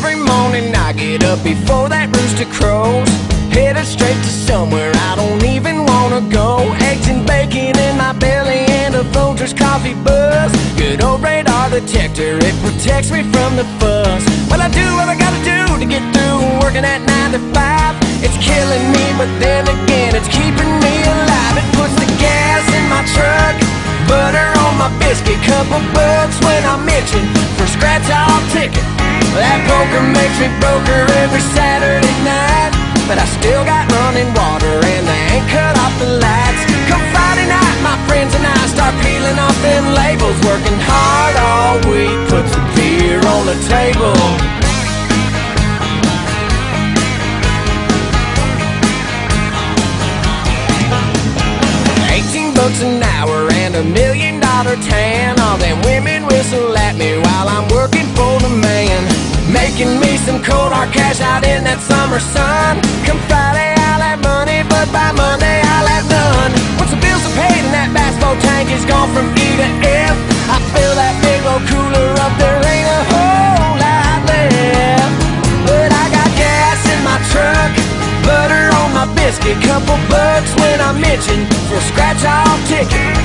Every morning I get up before that rooster crows. Headed straight to somewhere I don't even wanna go. Eggs and bacon in my belly and a Folgers coffee buzz. Good old radar detector, it protects me from the fuss. Well, I do what I gotta do to get through working at 9 to 5. It's killing me, but then again, it's keeping me alive. It puts the gas in my truck, butter on my biscuit, couple bucks when I'm itching for scratch poker makes me broker every Saturday night. But I still got running water and they ain't cut off the lights. Come Friday night, my friends and I start peeling off them labels. Working hard all week, put some beer on the table. Eighteen bucks an hour and a million dollar tan. All them women whistle at me while I'm Me cold hard cash out in that summer sun. Come Friday, I'll have money, but by Monday, I'll have none. Once the bills are paid and that basketball tank is gone from E to F, I fill that big old cooler up, there ain't a whole lot left. But I got gas in my truck, butter on my biscuit, couple bucks when I'm itching for a scratch off ticket.